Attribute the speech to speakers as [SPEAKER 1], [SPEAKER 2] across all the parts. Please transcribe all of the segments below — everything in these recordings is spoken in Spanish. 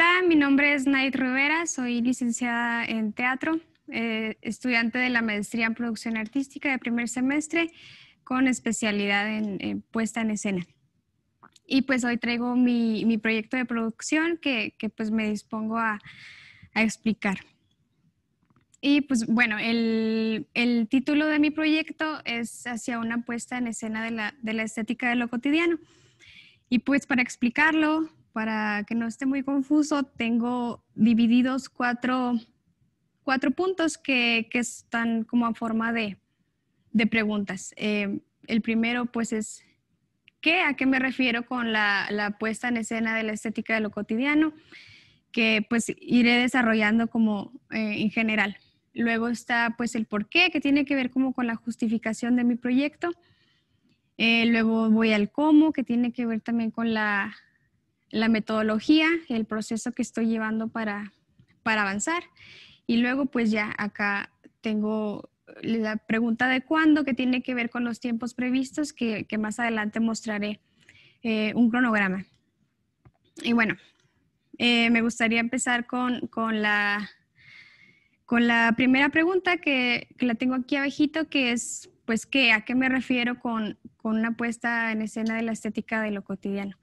[SPEAKER 1] Hola, mi nombre es Naid Rivera, soy licenciada en teatro, eh, estudiante de la maestría en producción artística de primer semestre con especialidad en, puesta en escena. Y pues hoy traigo mi, proyecto de producción que, pues me dispongo a, explicar. Y pues bueno, el, título de mi proyecto es hacia una puesta en escena de la, de la estética de lo cotidiano. Y pues para explicarlo, para que no esté muy confuso, tengo divididos cuatro, cuatro puntos que, que, están como a forma de, de preguntas. Eh, el primero, pues, es ¿qué? ¿A qué me refiero con la, la, puesta en escena de la estética de lo cotidiano? Que pues iré desarrollando como eh, en general. Luego está pues el por qué, que tiene que ver como con la justificación de mi proyecto. Eh, luego voy al cómo, que tiene que ver también con la, la metodología, el proceso que estoy llevando para, para avanzar. Y luego pues ya acá tengo la pregunta de cuándo, que tiene que ver con los tiempos previstos, que, más adelante mostraré eh, un cronograma. Y bueno, eh, me gustaría empezar con, la, con la primera pregunta que, la tengo aquí abajito, que es, pues, ¿qué? ¿A qué me refiero con, con una puesta en escena de la estética de lo cotidiano?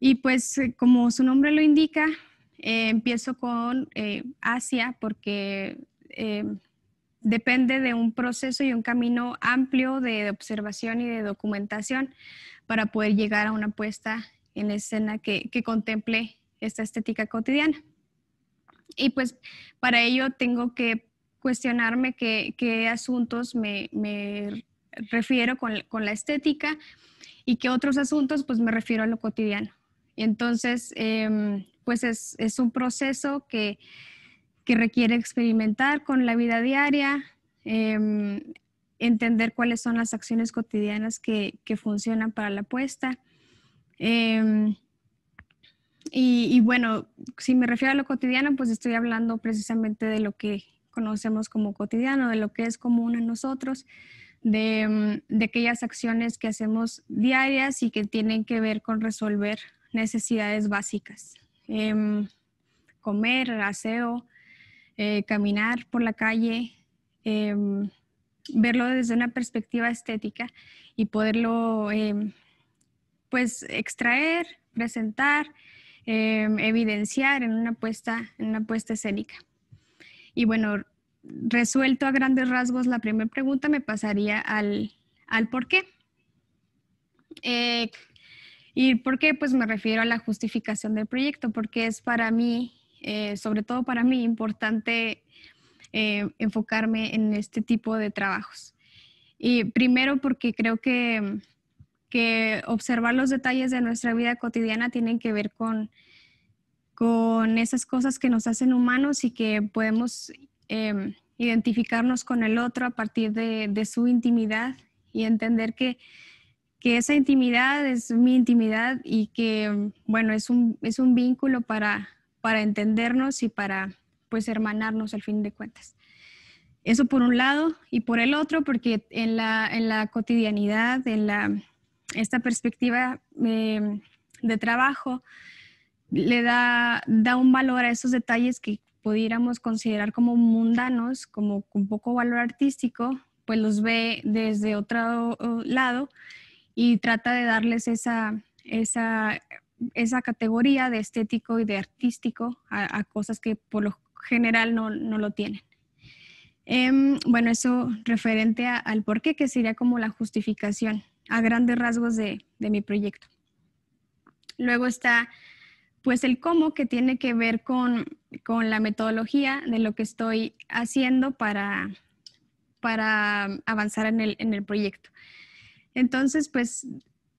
[SPEAKER 1] Y pues eh, como su nombre lo indica, eh, empiezo con eh, Asia porque depende de un proceso y un camino amplio de observación y de documentación para poder llegar a una puesta en escena que, contemple esta estética cotidiana. Y pues para ello tengo que cuestionarme qué, asuntos me, refiero con, con, la estética y qué otros asuntos pues me refiero a lo cotidiano. Entonces, em, pues es, un proceso que, requiere experimentar con la vida diaria, em, entender cuáles son las acciones cotidianas que, funcionan para la apuesta. Em, y, bueno, si me refiero a lo cotidiano, pues estoy hablando precisamente de lo que conocemos como cotidiano, de lo que es común en nosotros, de, de aquellas acciones que hacemos diarias y que tienen que ver con resolver necesidades básicas. Em, comer, aseo, eh, caminar por la calle, em, verlo desde una perspectiva estética y poderlo em, pues extraer, presentar, evidenciar en una puesta, en una puesta escénica. Y bueno, resuelto a grandes rasgos la primera pregunta, me pasaría al, al por qué. Eh, ¿Y por qué? Pues me refiero a la justificación del proyecto, porque es para mí, eh, sobre todo para mí, importante eh, enfocarme en este tipo de trabajos. Y primero porque creo que, que, observar los detalles de nuestra vida cotidiana tienen que ver con, con esas cosas que nos hacen humanos y que podemos em, identificarnos con el otro a partir de, de su intimidad y entender que que esa intimidad es mi intimidad y que, bueno, es un, es un vínculo para, para entendernos y para, pues, hermanarnos al fin de cuentas. Eso por un lado y por el otro, porque en la, en la cotidianidad, en la, esta perspectiva em, de trabajo, le da, da un valor a esos detalles que pudiéramos considerar como mundanos, como con poco valor artístico, pues los ve desde otro lado y trata de darles esa, esa, esa categoría de estético y de artístico a, cosas que por lo general no, no lo tienen. Em, bueno, eso referente al por qué, que sería como la justificación a grandes rasgos de, de, mi proyecto. Luego está pues el cómo, que tiene que ver con, con la metodología de lo que estoy haciendo para, para avanzar en el, en el proyecto. Entonces, pues,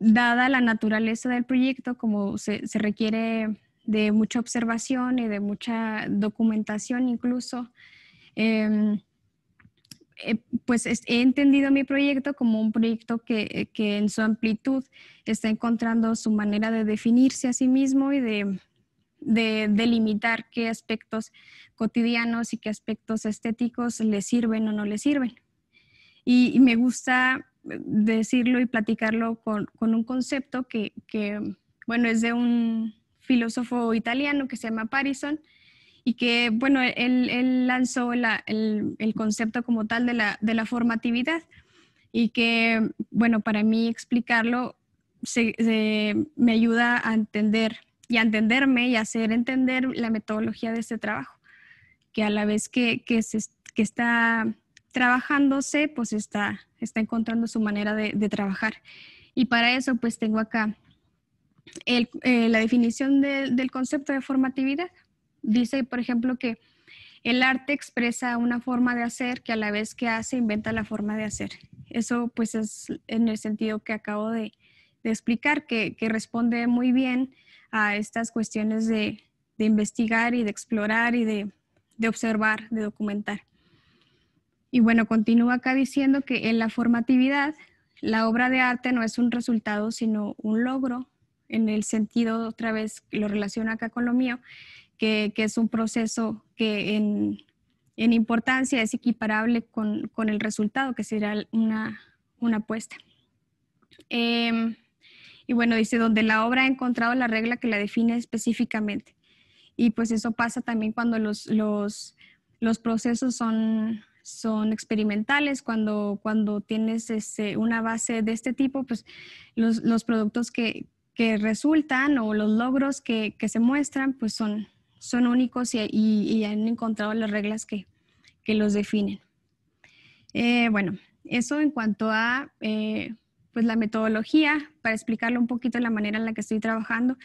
[SPEAKER 1] dada la naturaleza del proyecto, como se, requiere de mucha observación y de mucha documentación incluso, em, eh, pues he entendido mi proyecto como un proyecto que, en su amplitud está encontrando su manera de definirse a sí mismo y de, delimitar qué aspectos cotidianos y qué aspectos estéticos le sirven o no le sirven. y me gusta decirlo y platicarlo con, un concepto que, bueno, es de un filósofo italiano que se llama Parison y que, bueno, él, lanzó el, concepto como tal de la, formatividad y que, bueno, para mí explicarlo me ayuda a entender y a entenderme y a hacer entender la metodología de este trabajo, que a la vez que está trabajándose, pues está, está encontrando su manera de, trabajar. Y para eso, pues tengo acá eh, la definición del concepto de formatividad. Dice, por ejemplo, que el arte expresa una forma de hacer que a la vez que hace inventa la forma de hacer. Eso pues es en el sentido que acabo de, explicar, que, responde muy bien a estas cuestiones de, investigar y de explorar y de, de observar, de documentar. Y bueno, continúa acá diciendo que en la formatividad, la obra de arte no es un resultado, sino un logro, en el sentido, otra vez, lo relaciona acá con lo mío, que, es un proceso que en, importancia es equiparable con, el resultado, que será una, una apuesta. Em, y bueno, dice, donde la obra ha encontrado la regla que la define específicamente. Y pues eso pasa también cuando los, los, los procesos son, son experimentales, cuando, cuando tienes este, una base de este tipo, pues los, los productos que, que, resultan o los logros que, que, se muestran, pues son, son únicos y, y, han encontrado las reglas que, que los definen. Eh, bueno, eso en cuanto a eh, pues la metodología, para explicarlo un poquito la manera en la que estoy trabajando.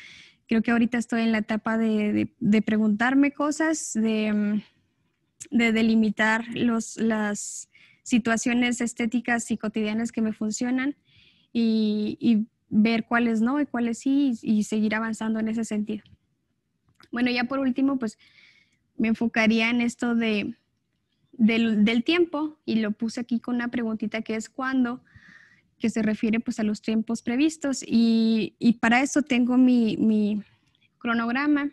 [SPEAKER 1] Creo que ahorita estoy en la etapa de, de, de preguntarme cosas, de mm, de delimitar los, las situaciones estéticas y cotidianas que me funcionan y, ver cuáles no y cuáles sí y, seguir avanzando en ese sentido. Bueno, ya por último, pues me enfocaría en esto de, del, tiempo y lo puse aquí con una preguntita que es cuándo, que se refiere pues a los tiempos previstos y, para eso tengo mi, mi cronograma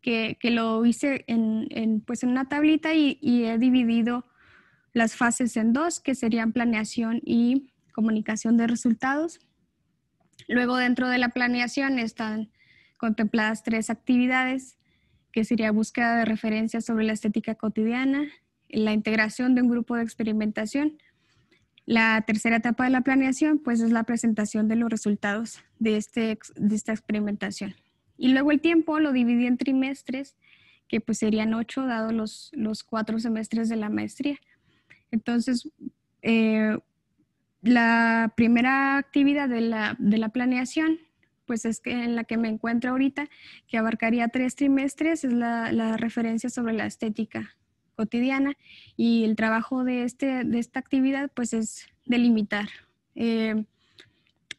[SPEAKER 1] que, lo hice en, pues en una tablita y, he dividido las fases en dos, que serían planeación y comunicación de resultados. Luego dentro de la planeación están contempladas tres actividades, que sería búsqueda de referencias sobre la estética cotidiana, la integración de un grupo de experimentación. La tercera etapa de la planeación, pues es la presentación de los resultados de, este, de esta experimentación. Y luego el tiempo lo dividí en trimestres, que pues serían ocho, dados los, los cuatro semestres de la maestría. Entonces, eh, la primera actividad de la, de la, planeación, pues es que en la que me encuentro ahorita, que abarcaría tres trimestres, es la, la referencia sobre la estética cotidiana y el trabajo de, este, de esta actividad pues es delimitar, eh,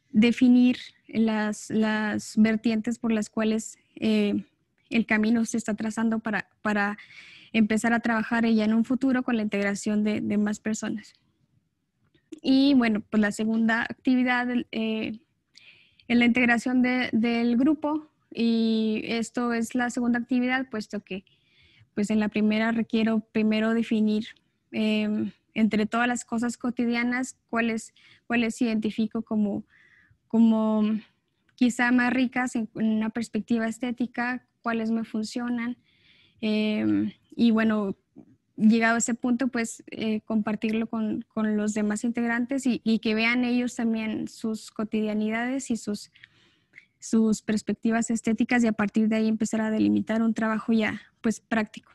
[SPEAKER 1] definir las, las vertientes por las cuales eh, el camino se está trazando para, para empezar a trabajar ya en un futuro con la integración de, de más personas. Y bueno, pues la segunda actividad eh, en la integración de, del grupo y esto es la segunda actividad puesto que pues en la primera requiero primero definir em, entre todas las cosas cotidianas cuáles, cuáles identifico como como quizá más ricas en, una perspectiva estética, cuáles me funcionan. Em, y bueno, llegado a ese punto, pues eh, compartirlo con, con, los demás integrantes y, y, que vean ellos también sus cotidianidades y sus, sus perspectivas estéticas y a partir de ahí empezar a delimitar un trabajo ya pues práctico.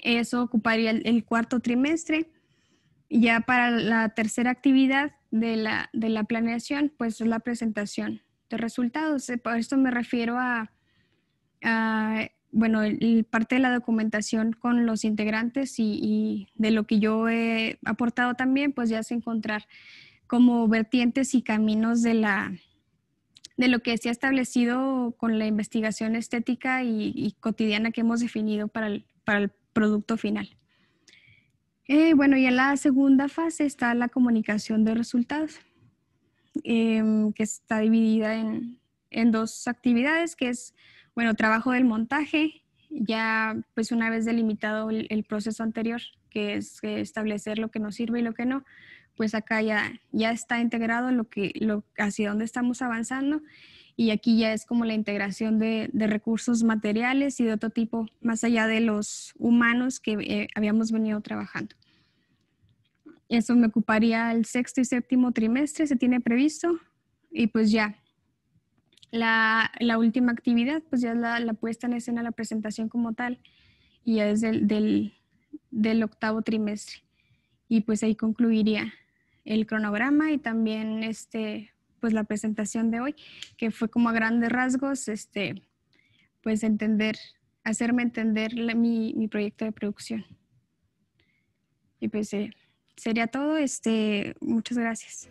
[SPEAKER 1] Eso ocuparía el cuarto trimestre. Ya para la tercera actividad de la, de la planeación, pues es la presentación de resultados. Eh, por esto me refiero a, bueno, el, parte de la documentación con los integrantes y, de lo que yo he aportado también, pues ya es encontrar como vertientes y caminos de la de lo que se ha establecido con la investigación estética y, cotidiana que hemos definido para para el producto final. Eh, bueno, y en la segunda fase está la comunicación de resultados, em, que está dividida en, dos actividades, que es, bueno, trabajo del montaje, ya pues una vez delimitado el, proceso anterior, que es establecer lo que nos sirve y lo que no, pues acá ya, ya está integrado lo que, lo, hacia dónde estamos avanzando y aquí ya es como la integración de, recursos materiales y de otro tipo, más allá de los humanos que eh, habíamos venido trabajando. Eso me ocuparía el sexto y séptimo trimestre, se tiene previsto, y pues ya. La, última actividad, pues ya es la, puesta en escena, la presentación como tal, y ya es del, del octavo trimestre. Y pues ahí concluiría el cronograma y también este, pues la presentación de hoy, que fue como a grandes rasgos, este, pues entender, hacerme entender mi, mi, proyecto de producción. Y pues eh, sería todo, este, muchas gracias.